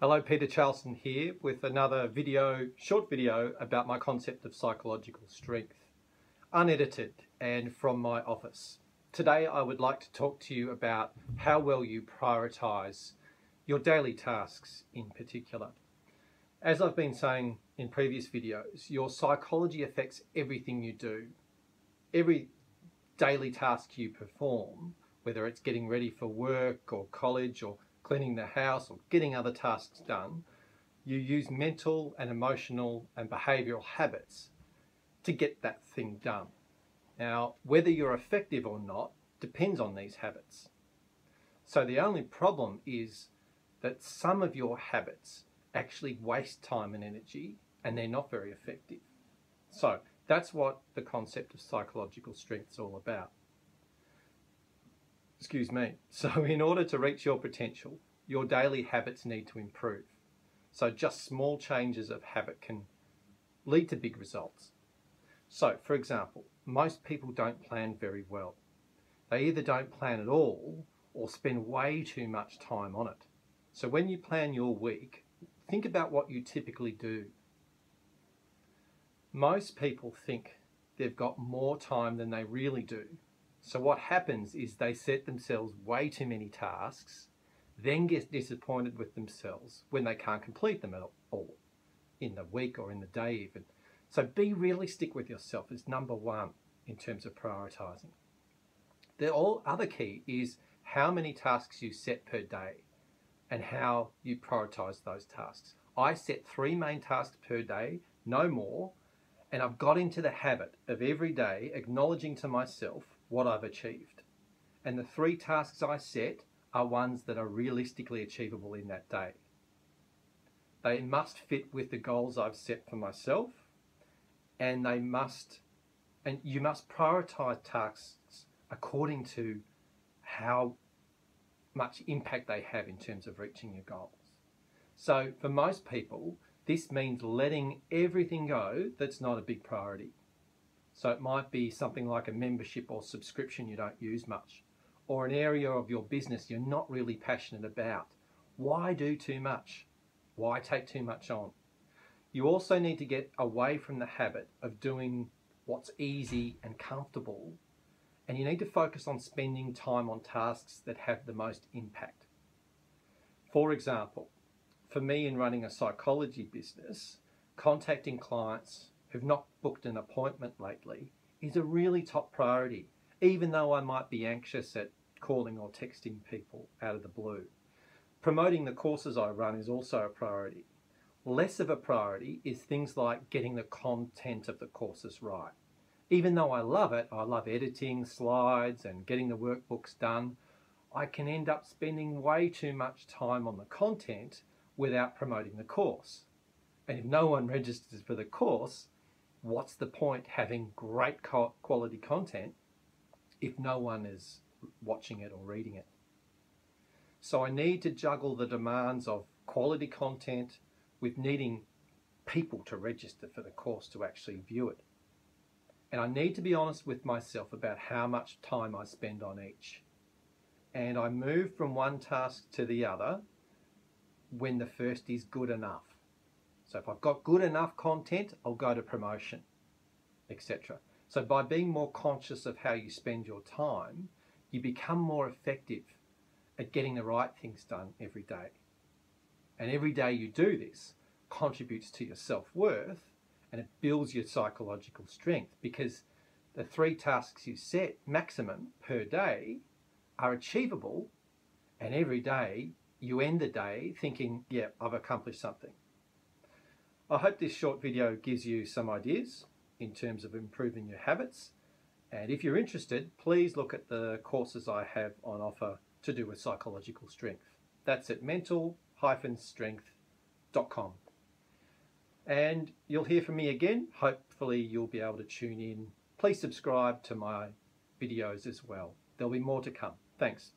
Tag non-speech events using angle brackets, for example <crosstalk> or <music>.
Hello, Peter Charleston here with another video, short video about my concept of psychological strength, unedited and from my office. Today I would like to talk to you about how well you prioritize your daily tasks in particular. As I've been saying in previous videos, your psychology affects everything you do. Every daily task you perform, whether it's getting ready for work or college or cleaning the house or getting other tasks done, you use mental and emotional and behavioural habits to get that thing done. Now, whether you're effective or not depends on these habits. So the only problem is that some of your habits actually waste time and energy and they're not very effective. So that's what the concept of psychological strength is all about excuse me. <laughs> So in order to reach your potential, your daily habits need to improve. So just small changes of habit can lead to big results. So for example, most people don't plan very well. They either don't plan at all or spend way too much time on it. So when you plan your week, think about what you typically do. Most people think they've got more time than they really do so what happens is they set themselves way too many tasks, then get disappointed with themselves when they can't complete them at all in the week or in the day even. So be realistic with yourself is number one in terms of prioritizing. The all other key is how many tasks you set per day and how you prioritize those tasks. I set three main tasks per day, no more, and I've got into the habit of every day acknowledging to myself what I've achieved. And the three tasks I set are ones that are realistically achievable in that day. They must fit with the goals I've set for myself and they must, and you must prioritize tasks according to how much impact they have in terms of reaching your goals. So for most people, this means letting everything go that's not a big priority. So it might be something like a membership or subscription you don't use much, or an area of your business you're not really passionate about. Why do too much? Why take too much on? You also need to get away from the habit of doing what's easy and comfortable, and you need to focus on spending time on tasks that have the most impact. For example, for me in running a psychology business, contacting clients who've not booked an appointment lately is a really top priority, even though I might be anxious at calling or texting people out of the blue. Promoting the courses I run is also a priority. Less of a priority is things like getting the content of the courses right. Even though I love it, I love editing slides and getting the workbooks done, I can end up spending way too much time on the content without promoting the course. And if no one <laughs> registers for the course, what's the point having great quality content if no one is watching it or reading it? So I need to juggle the demands of quality content with needing people to register for the course to actually view it. And I need to be honest with myself about how much time I spend on each. And I move from one task to the other when the first is good enough. So if I've got good enough content, I'll go to promotion, etc. So by being more conscious of how you spend your time, you become more effective at getting the right things done every day. And every day you do this contributes to your self-worth and it builds your psychological strength because the three tasks you set maximum per day are achievable and every day you end the day thinking, yeah, I've accomplished something. I hope this short video gives you some ideas in terms of improving your habits. And if you're interested, please look at the courses I have on offer to do with psychological strength. That's at mental-strength.com. And you'll hear from me again. Hopefully you'll be able to tune in. Please subscribe to my videos as well. There'll be more to come. Thanks.